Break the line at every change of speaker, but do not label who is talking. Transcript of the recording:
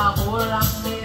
a volar